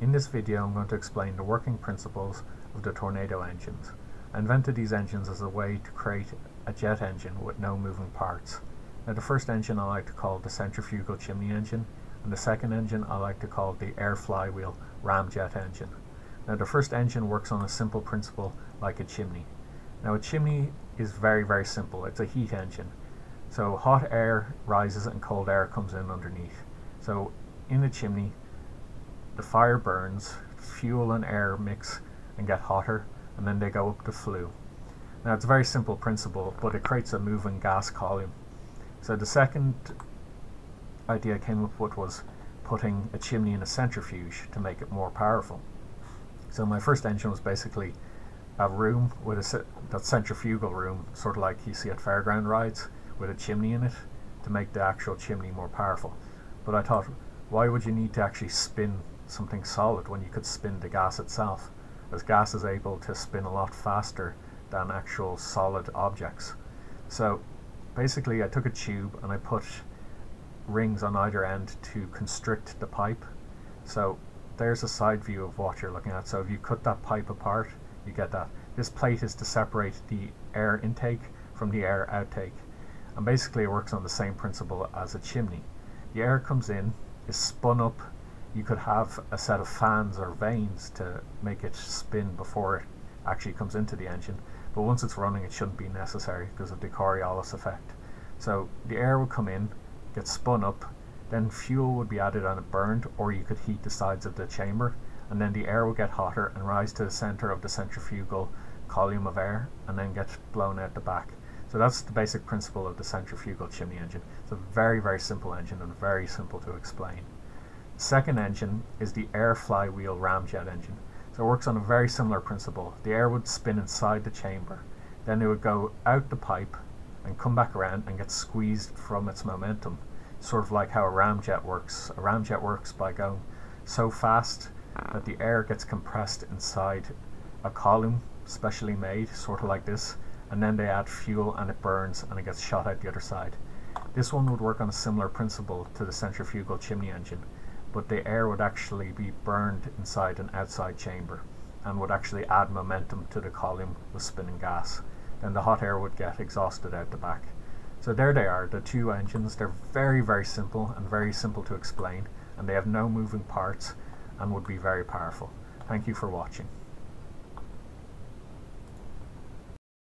In this video I'm going to explain the working principles of the Tornado engines. I invented these engines as a way to create a jet engine with no moving parts. Now the first engine I like to call the centrifugal chimney engine and the second engine I like to call the air flywheel ramjet engine. Now the first engine works on a simple principle like a chimney. Now a chimney is very very simple, it's a heat engine. So hot air rises and cold air comes in underneath. So in the chimney the fire burns, fuel and air mix and get hotter, and then they go up the flue. Now it's a very simple principle, but it creates a moving gas column. So the second idea I came up with was putting a chimney in a centrifuge to make it more powerful. So my first engine was basically a room with a that centrifugal room, sort of like you see at fairground rides, with a chimney in it to make the actual chimney more powerful. But I thought, why would you need to actually spin something solid when you could spin the gas itself, as gas is able to spin a lot faster than actual solid objects. So basically I took a tube and I put rings on either end to constrict the pipe. So there's a side view of what you're looking at. So if you cut that pipe apart, you get that. This plate is to separate the air intake from the air outtake. And basically it works on the same principle as a chimney. The air comes in, is spun up you could have a set of fans or vanes to make it spin before it actually comes into the engine. But once it's running it shouldn't be necessary because of the Coriolis effect. So the air would come in get spun up then fuel would be added and it burned or you could heat the sides of the chamber and then the air would get hotter and rise to the center of the centrifugal column of air and then get blown out the back. So that's the basic principle of the centrifugal chimney engine. It's a very very simple engine and very simple to explain Second engine is the air flywheel ramjet engine. So it works on a very similar principle. The air would spin inside the chamber, then it would go out the pipe and come back around and get squeezed from its momentum. Sort of like how a ramjet works. A ramjet works by going so fast that the air gets compressed inside a column specially made, sort of like this, and then they add fuel and it burns and it gets shot out the other side. This one would work on a similar principle to the centrifugal chimney engine but the air would actually be burned inside an outside chamber and would actually add momentum to the column with spinning gas. Then the hot air would get exhausted out the back. So there they are, the two engines. They're very, very simple and very simple to explain, and they have no moving parts and would be very powerful. Thank you for watching.